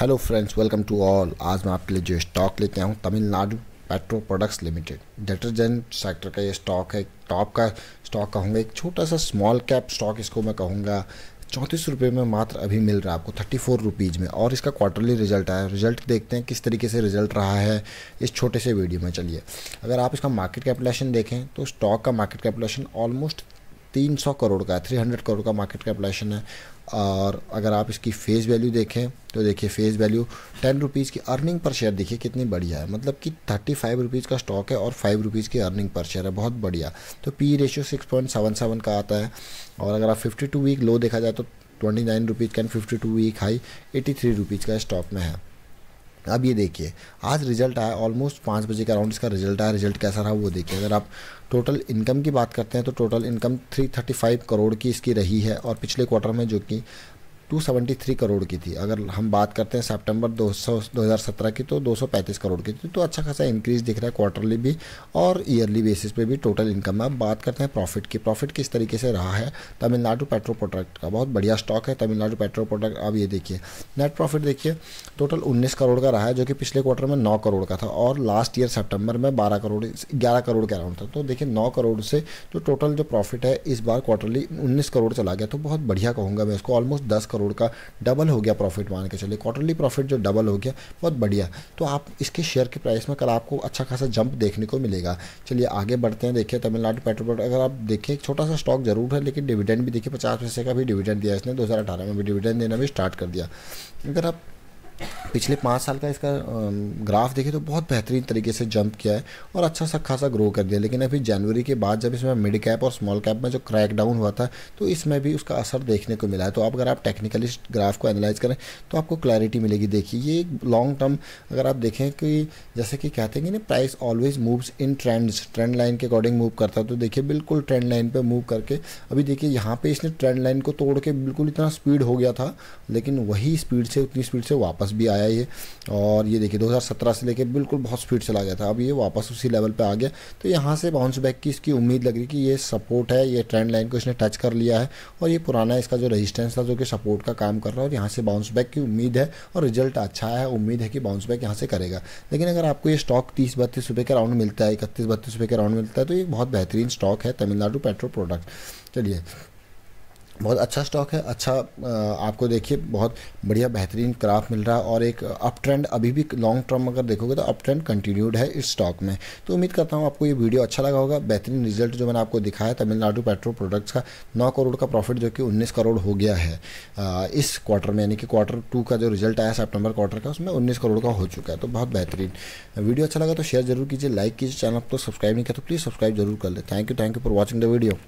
Hello friends welcome to all आज मैं आपके लिए जो स्टॉक लेते हूँ Tamil Nadu petro products limited detergent sector का ये स्टॉक है टॉप का स्टॉक कहूँगा, एक छोटा सा स्मॉल कैप स्टॉक इसको मैं कहूँगा, चौंतीस रुपये में मात्र अभी मिल रहा है आपको थर्टी फोर रुपीज़ में। और इसका क्वार्टरली रिज़ल्ट आया रिज़ल्ट देखते हैं किस तरीके से रिज़ल्ट रहा है, इस छोटे से वीडियो में चलिए। अगर आप इसका मार्केट कैपिलेशन देखें तो स्टॉक का मार्केट कैपिलेशन ऑलमोस्ट तीन सौ करोड़ का थ्री हंड्रेड करोड़ का मार्केट कैपिलेशन है। और अगर आप इसकी फेस वैल्यू देखें तो देखिए फेस वैल्यू टेन रुपीज़ की अर्निंग पर शेयर देखिए कितनी बढ़िया है। मतलब कि थर्टी फाइव रुपीज़ का स्टॉक है और फाइव रुपीज़ की अर्निंग पर शेयर है, बहुत बढ़िया। तो P ratio six point seven seven का आता है। और अगर आप फिफ्टी टू वीक लो देखा जाए तो ट्वेंटी नाइन रुपीज़ का fifty two week high eighty three rupees का स्टॉक में है। अब ये देखिए, आज रिज़ल्ट आया ऑलमोस्ट पाँच बजे के अराउंड इसका रिज़ल्ट आया रिज़ल्ट कैसा रहा वो देखिए। अगर आप टोटल इनकम की बात करते हैं तो total income three thirty five crore की इसकी रही है और पिछले क्वार्टर में जो कि 273 करोड़ की थी। अगर हम बात करते हैं सितंबर 200 2017 की तो 235 करोड़ की थी तो अच्छा खासा इंक्रीज दिख रहा है क्वार्टरली भी और ईयरली बेसिस पे भी टोटल इनकम में अब बात करते हैं प्रॉफिट की। प्रॉफिट किस तरीके से रहा है? तमिलनाडु पेट्रो प्रोडक्ट का। बहुत बढ़िया स्टॉक है तमिलनाडु पेट्रो प्रोडक्ट अब ये देखिए नेट प्रॉफिट देखिए टोटल उन्नीस करोड़ का रहा है, जो कि पिछले क्वार्टर में नौ करोड़ का था और लास्ट ईयर सेप्टेम्बर में बारह करोड़, ग्यारह करोड़ के अराउंड था। तो देखिए, नौ करोड़ से जो टोटल जो प्रॉफिट है, इस बार क्वार्टरली उन्नीस करोड़ चला गया तो बहुत बढ़िया कहूँगा मैं इसको। ऑलमोस्ट दस करोड़ का डबल हो गया प्रॉफिट मान के चलिए। क्वार्टरली प्रॉफिट जो डबल हो गया, बहुत बढ़िया। तो आप इसके शेयर के प्राइस में कल आपको अच्छा खासा जंप देखने को मिलेगा। चलिए, आगे बढ़ते हैं, देखिए, तमिलनाडु पेट्रोल अगर आप देखें एक छोटा सा स्टॉक ज़रूर है, लेकिन डिविडेंड भी देखिए, पचास पैसे का भी डिविडेंड दिया इसने, दो हज़ार अठारह में भी डिविडेंड देना भी स्टार्ट कर दिया। अगर आप पिछले पाँच साल का इसका ग्राफ देखें तो बहुत बेहतरीन तरीके से जंप किया है और अच्छा सा खासा ग्रो कर दिया लेकिन अभी जनवरी के बाद जब इसमें मिड कैप और स्मॉल कैप में जो क्रैक डाउन हुआ था तो इसमें भी उसका असर देखने को मिला है। तो अब अगर आप टेक्निकली ग्राफ को एनालाइज करें तो आपको क्लैरिटी मिलेगी। देखिए, ये लॉन्ग टर्म अगर आप देखें कि जैसे कि कहते हैं कि ना price always moves in trends trend line के अकॉर्डिंग मूव करता तो देखिए, बिल्कुल ट्रेंड लाइन पर मूव करके, अभी देखिए यहाँ पर इसने ट्रेंड लाइन को तोड़ के बिल्कुल इतना स्पीड हो गया था, लेकिन वही स्पीड से, उतनी स्पीड से वापस भी आया ये। और ये देखिए 2017 से लेके बिल्कुल बहुत स्पीड चला गया था। अब ये वापस उसी लेवल पे आ गया। तो यहाँ से बाउंस बैक की इसकी उम्मीद लग रही कि ये सपोर्ट है, ये ट्रेंड लाइन को इसने टच कर लिया है। और ये पुराना इसका जो रजिस्टेंस था, जो कि सपोर्ट का काम कर रहा है, और यहाँ से बाउंस बैक की उम्मीद है। और रिज़ल्ट अच्छा है, उम्मीद है कि बाउंस बैक यहाँ से करेगा। लेकिन अगर आपको ये स्टॉक तीस बत्तीस रुपये के राउंड मिलता है, इकतीस बत्तीस रुपये के राउंड मिलता है तो ये बहुत बेहतरीन स्टॉक है तमिलनाडु पेट्रोल प्रोडक्ट चलिए बहुत अच्छा स्टॉक है। अच्छा आपको देखिए, बहुत बढ़िया बेहतरीन क्राफ्ट मिल रहा है और एक अप ट्रेंड अभी भी लॉन्ग टर्म अगर देखोगे तो अप ट्रेंड कंटिन्यूड है इस स्टॉक में। तो उम्मीद करता हूँ आपको ये वीडियो अच्छा लगा होगा। बेहतरीन रिज़ल्ट जो मैंने आपको दिखाया, तमिलनाडु पेट्रोल प्रोडक्ट्स का, नौ करोड़ का प्रॉफिट जो कि उन्नीस करोड़ हो गया है। इस क्वार्टर में, यानी कि क्वार्टर टू का जो रिज़ल्ट आया सेप्टेम्बर क्वार्टर का, उसमें उन्नीस करोड़ का हो चुका है। तो बहुत बेहतरीन। वीडियो अच्छा लगा तो शेयर ज़रूर कीजिए लाइक कीजिए चैनल को सब्सक्राइब नहीं किया तो प्लीज़ सब्सक्राइब ज़रूर कर ले। Thank you thank you for watching the video